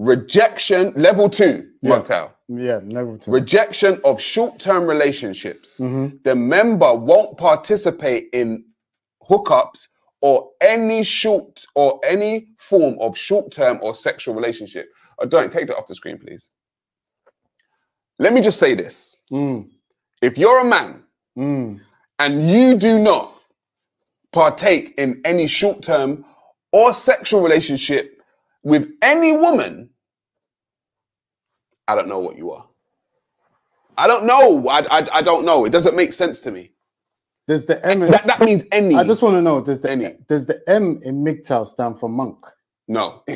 rejection, level two, Yeah. Yeah, level two. Rejection of short-term relationships. Mhm. The member won't participate in hookups or any short or any form of short-term or sexual relationship. I don't take that off the screen, please. Let me just say this. Mm, If you're a man mm. and you do not partake in any short term or sexual relationship with any woman, I don't know what you are. I don't know. I, I, I don't know. It doesn't make sense to me. Does the M? In, That, that means any. I just want to know. Does the Any. does the M in MGTOW stand for monk? no.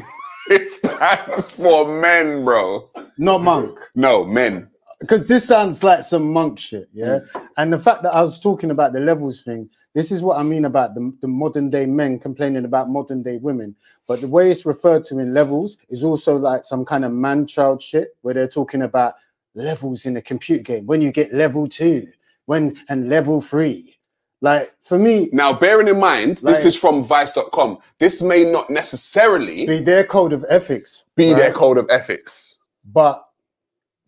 it stands for men, bro. Not monk, No, men. because this sounds like some monk shit. Yeah, Mm. And the fact that I was talking about the levels thing. This is what I mean about the, the modern day men complaining about modern day women. But the way it's referred to in levels is also like some kind of man child shit where they're talking about levels in a computer game. When you get level two, when and level three. Like for me, Now, bearing in mind, this is from vice.com. This may not necessarily be their code of ethics. be their code of ethics. But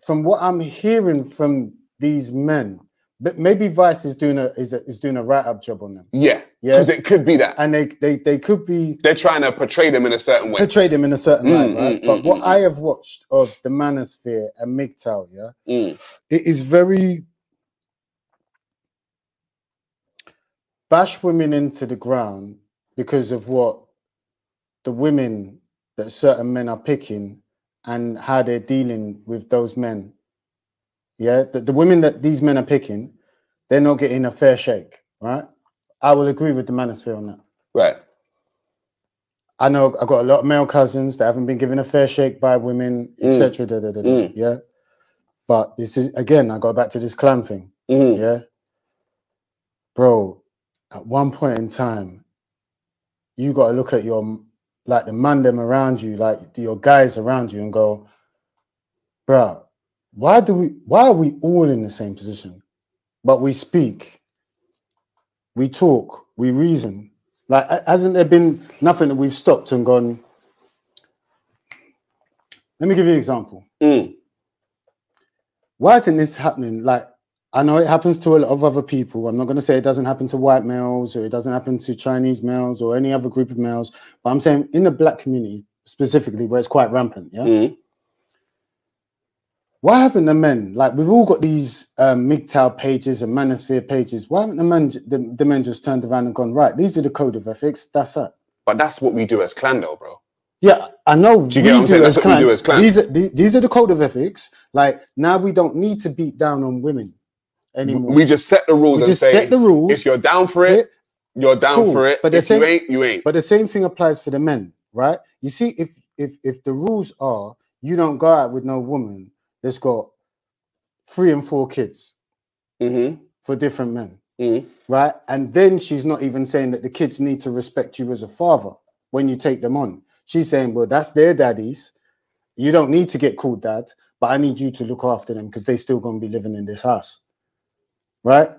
from what I'm hearing from these men, but maybe Vice is doing a is, a, is doing a write up job on them, Yeah. Yeah. Because it could be that. and they they they could be They're trying to portray them in a certain way. portrayed them in a certain Mm, light, right? mm, but mm, what mm, I have watched of the Manosphere and MGTOW, yeah, Mm. it is very bash women into the ground because of what the women that certain men are picking and how they're dealing with those men. Yeah, the, the women that these men are picking, they're not getting a fair shake, right? I will agree with the manosphere on that. Right. I know I've got a lot of male cousins that haven't been given a fair shake by women, Mm. etc. Mm. Yeah. But this is again, I go back to this clan thing. Mhm. Yeah. Bro, at one point in time, you got to look at your like the man them around you, like your guys around you, and go, bro, why do we why are we all in the same position? But we speak, we talk, we reason. Like, hasn't there been nothing that we've stopped and gone? Let me give you an example Mm. why isn't this happening? Like, I know it happens to a lot of other people. I'm not going to say it doesn't happen to white males or it doesn't happen to Chinese males or any other group of males, but I'm saying in the black community specifically, where it's quite rampant. Yeah. Mm. Why haven't the men, like, we've all got these um, MGTOW pages and Manosphere pages. Why haven't the men, the, the men just turned around and gone, right, these are the code of ethics. That's that. But that's what we do as clan, though, bro. Yeah, I know. Do you get what I'm saying? That's what we do as clan. These are the- these are the code of ethics. Like now, we don't need to beat down on women anymore. We just set the rules We and just say, set the rules. if you're down for it, you're down Cool. for it. But if you ain't, you ain't. But the same thing applies for the men, right? You see, if if if the rules are you don't go out with no woman that's got three and four kids Mm-hmm. for different men, Mm-hmm. right? And then she's not even saying that the kids need to respect you as a father when you take them on. She's saying, well, that's their daddies. You don't need to get called dad, but I need you to look after them because they're still going to be living in this house, right?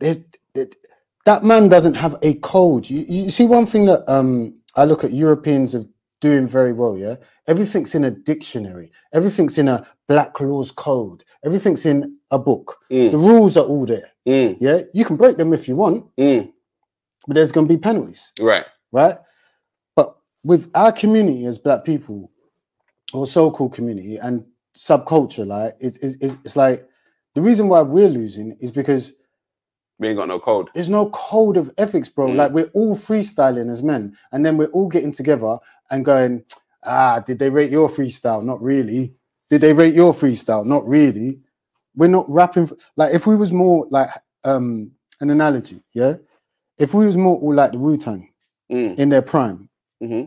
There's that- that man doesn't have a code. You, you see, one thing that um I look at Europeans of doing very well, yeah. Everything's in a dictionary. Everything's in a black laws code. Everything's in a book. Mm. The rules are all there. Mm. Yeah, you can break them if you want, Mm. but there's going to be penalties, Right. right? But with our community as black people, or so-called community and subculture, like it's, it's, it's it's like the reason why we're losing is because We ain't got no code. there's no code of ethics, bro. Mm. Like we're all freestyling as men, and then we're all getting together and going, ah, did they rate your freestyle? Not really. Did they rate your freestyle? Not really. We're not rapping like if we was more like um an analogy, yeah. If we was more all like the Wu Tang Mm. in their prime, hmm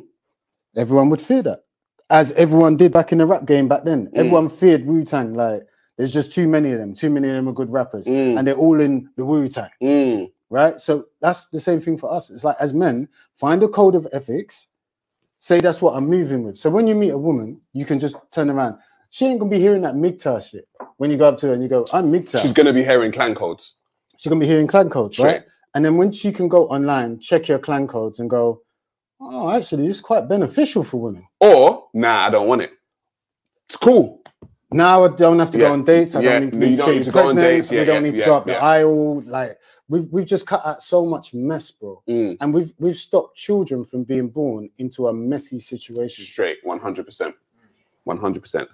everyone would fear that, as everyone did back in the rap game back then. Mm. Everyone feared Wu Tang. Like there's just too many of them. Too many of them are good rappers, Mm. and they're all in the Wu Tang Mm. right? So that's the same thing for us. It's like as men, find a code of ethics, say that's what I'm moving with. So when you meet a woman, you can just turn around. She ain't gonna be hearing that MGTOW shit when you go up to her and you go, I'm MGTOW. She's gonna be hearing clan codes. She's gonna be hearing clan codes, right? And then when she can go online, check your clan codes and go, oh, actually, it's quite beneficial for women. Or nah, I don't want it. It's cool. Now I don't have to Yeah. go on dates. I Yeah, don't need, no, need to need to go on dates. Yeah, we don't need to go up the aisle. Like we've we've just cut out so much mess, bro. Mm, And we've we've stopped children from being born into a messy situation. straight, one hundred percent, one hundred percent.